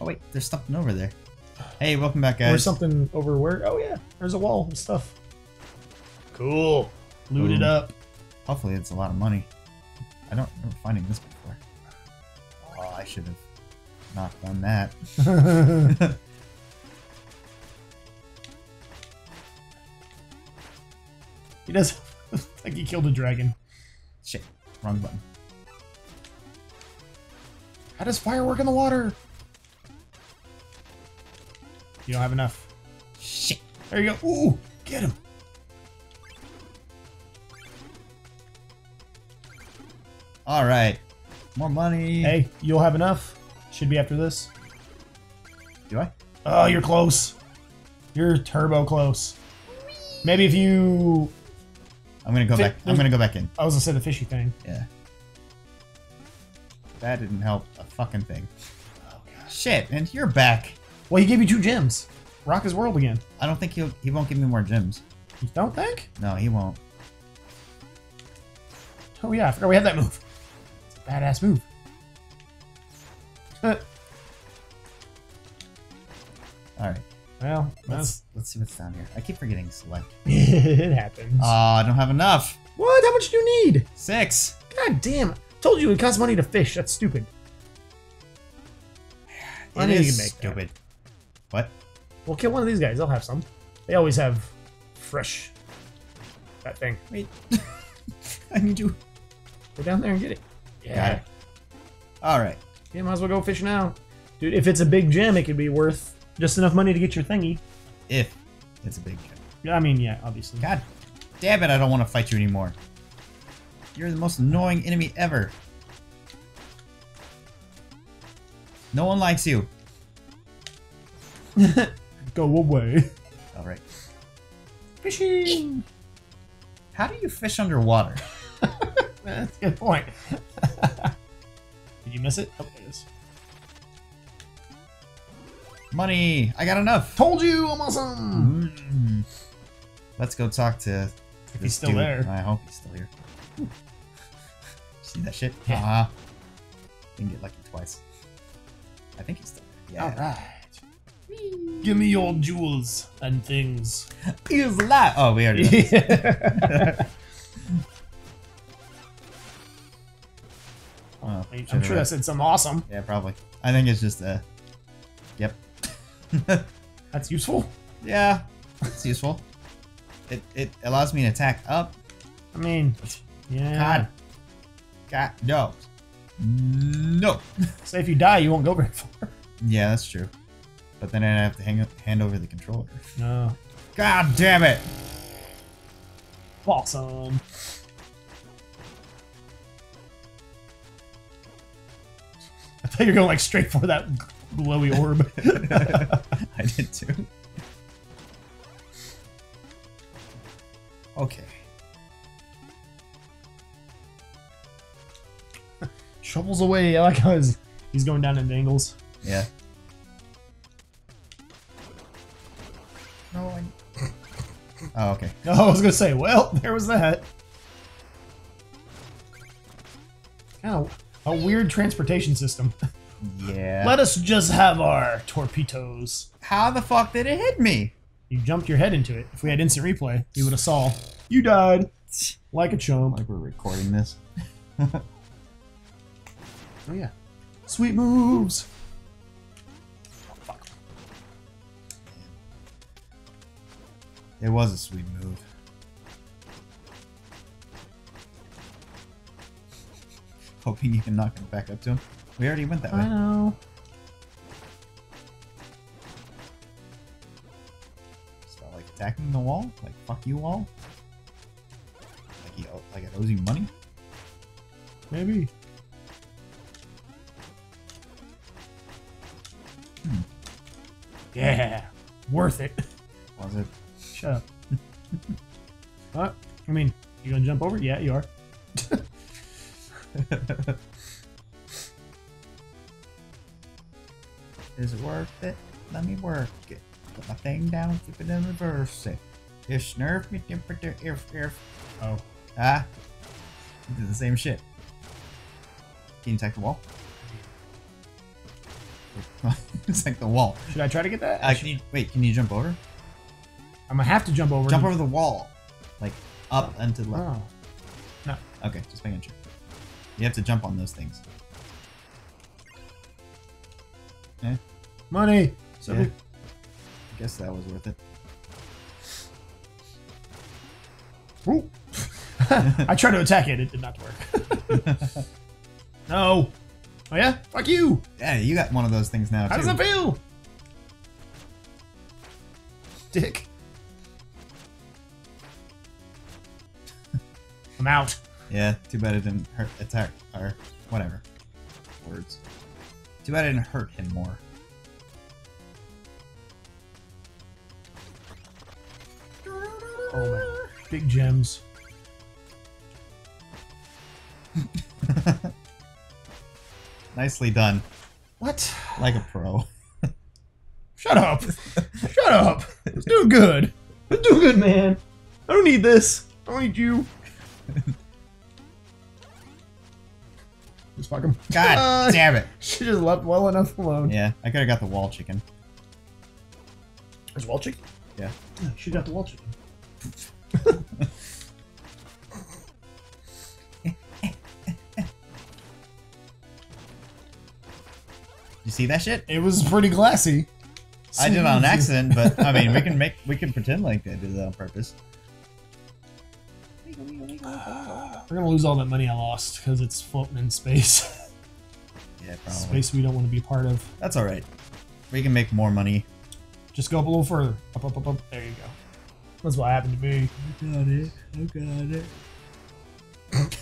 Oh wait, there's something over there. Hey, welcome back, guys. There's something over where? Oh yeah, there's a wall and stuff. Cool. Loot it up. Hopefully, it's a lot of money. I don't remember finding this before. Oh, I should have not done that. he does like he killed a dragon. Shit, wrong button. How does fire work in the water? You don't have enough. Shit. There you go. Ooh, get him. All right, more money. Hey, you'll have enough. Should be after this. do I? Oh, you're close. You're turbo close. Maybe if you. I'm gonna go Fi- back. I'm gonna go back in. I was gonna say the fishy thing. Yeah. That didn't help a fucking thing. Oh. Shit, and you're back. Well, he gave you two gems. Rock his world again. I don't think he'll he won't give me more gems. You don't think? No, he won't. Oh yeah, I forgot we had that move. It's a badass move. All right. well, Let's let's see what's down here. I keep forgetting select. it happens. Oh, I don't have enough. what? How much do you need? Six. God damn! I Told you it costs money to fish. That's stupid. It knew you is could make that. Stupid. What? We'll kill one of these guys. They'll have some. They always have fresh. That thing. Wait. I need you. Go down there and get it. Got it. All right. Yeah, might as well go fishing now. Dude, if it's a big gem, it could be worth just enough money to get your thingy. If it's a big gem. Yeah, I mean, yeah, obviously. God damn it! I don't want to fight you anymore. You're the most annoying enemy ever. No one likes you. Go away. All right. Fishing. How do you fish underwater? That's a good point. Did you miss it? Oh, there it is. Money. I got enough. Told you, I'm awesome. Mm. Let's go talk to. If he's still dude. there. I hope he's still here. See that shit? Yeah. Uh-huh. Didn't get lucky twice. I think he's still there. Yeah. All right. Give me your jewels and things. He's alive. Oh, we already. Oh, I'm sure read. that said something awesome. Yeah, probably. I think it's just uh. Yep. That's useful. yeah, it's useful. It it allows me to attack up. I mean, yeah. God. God no. No. Say if you die, you won't go very far. Yeah, that's true. But then I have to hang, hand over the controller. No. God damn it! Awesome. I thought you were going like straight for that glowy orb. I did too. Okay. Shovels away. I like how he's, he's going down in angles. Yeah. No, I. Oh, okay. Oh, I was gonna say, well, there was that. Oh, a weird transportation system. Yeah. Let us just have our torpedoes. How the fuck did it hit me? You jumped your head into it. If we had instant replay, you would have saw. You died. Like a chump. Like we're recording this. Oh yeah. Sweet moves. It was a sweet move. Hoping you can knock him back up to him. We already went that I way. know. So like attacking the wall? Like fuck you all? Like he like it owes you money? Maybe. Hmm. Yeah. Worth it. Was it? Shut up. what? I mean, you gonna jump over? Yeah, you are. Is it worth it? Let me work it. Put my thing down, flip it and reverse it. If snurf me temperature if if Oh. ah. You did the same shit. Can you attack the wall? it's like the wall. Should I try to get that? Uh, can you wait? Can you jump over? I'm gonna have to jump over. Jump over the wall, like up and to the left. Oh. Okay, just making sure. You have to jump on those things. Eh? Money. So Yeah. I guess that was worth it. Ooh. I tried to attack it. It did not work. no. Oh yeah. Fuck you. Yeah, you got one of those things now How too. does it feel? Dick. I'm out. Yeah, too bad it didn't hurt attack or whatever. Words. Too bad it didn't hurt him more. Oh man. Big gems. Nicely done. What? Like a pro. Shut up. Shut up. It's doing good. It's doing good, man. I don't need this. I don't need you. Fuck him. God uh, damn it. She just left well enough alone. Yeah, I could have got the wall chicken. There's wall chicken? Yeah. she got the wall chicken. You see that shit? It was pretty glassy. I did it on accident, but I mean, we can make we can pretend like I did it on purpose. We're gonna lose all that money I lost because it's floating in space. Yeah, probably. space we don't want to be a part of. That's all right. We can make more money. Just go up a little further. Up, up, up, up. There you go. That's what happened to me. I got it. I got it.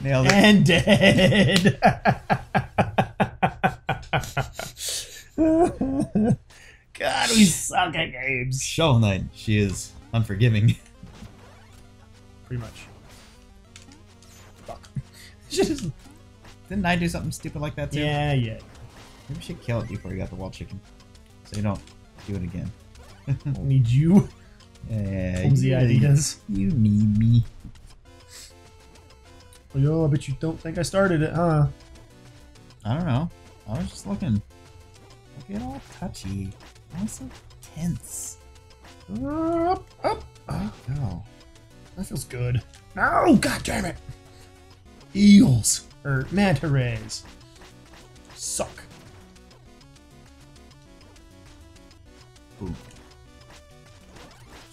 Nailed it. And dead. God, we suck at games. Shovel Knight. She is unforgiving. Pretty much. Fuck. Just- Didn't I do something stupid like that too? yeah, yeah. Maybe we should kill it before you got the wall chicken, so you don't do it again. Need you. Yeah, Clumsy you, ideas. You need me. Oh, yo, I bet you don't think I started it, huh? I don't know. I was just looking. Look at all touchy. Why so tense? Up, up. Oh, Go. That feels good. No, god damn it. Eels. Or manta rays. Suck. Just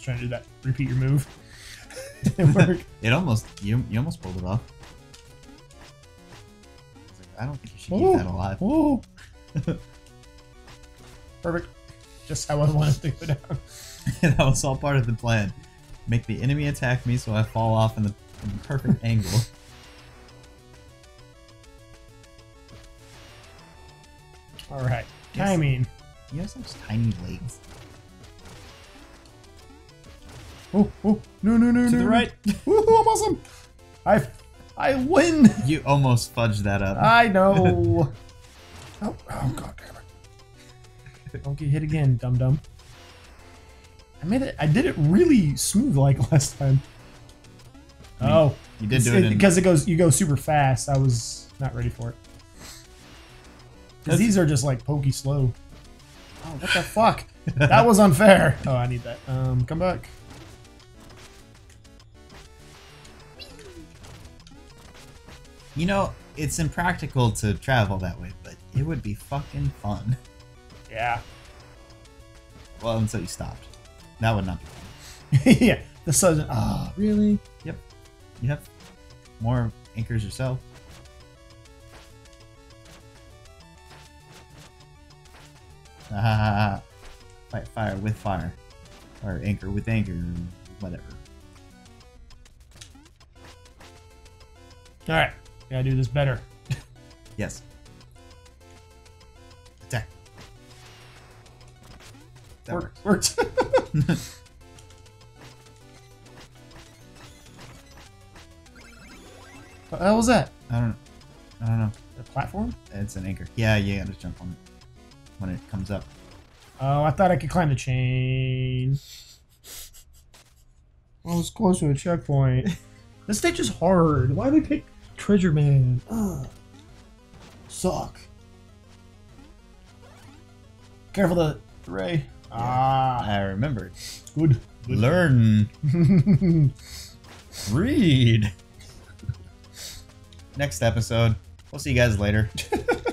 trying to do that. Repeat your move. Didn't work. It almost you you almost pulled it off. I I don't think you should Ooh. keep that alive. Whoa. Perfect. Just how I wanted to go down. that was all part of the plan. Make the enemy attack me so I fall off in the, in the perfect angle. All right. Yes. Timing. You have such tiny legs. Oh, oh, no, no, no, To no. the right. Woohoo, I'm awesome. I, I win. You almost fudged that up. I know. oh, oh, god damn it. Don't get hit again, dum dum. I made it. I did it really smooth like last time. I mean, oh, you did do it because it goes. You go super fast. I was not ready for it. Because these are just like pokey slow. Oh, what the fuck? That was unfair. Oh, I need that. Um, come back. You know, it's impractical to travel that way, but it would be fucking fun. Yeah. Well, until you stopped. That would not be yeah. The sun. Ah, really? Yep. You have more anchors yourself. Ah, fight fire with fire. Or anchor with anchor, whatever. All right. Gotta do this better. Yes. Attack. That Worked. works. Worked. what the hell was that? I don't I don't know. A platform? It's an anchor. Yeah, you gotta jump on it when it comes up. Oh, I thought I could climb the chain. I was close to a checkpoint. this stage is hard. Why did we pick Treasure Man? Ugh. Suck. Careful the ray. Ah, I remembered. good. good. Learn. Read. Next episode. We'll see you guys later.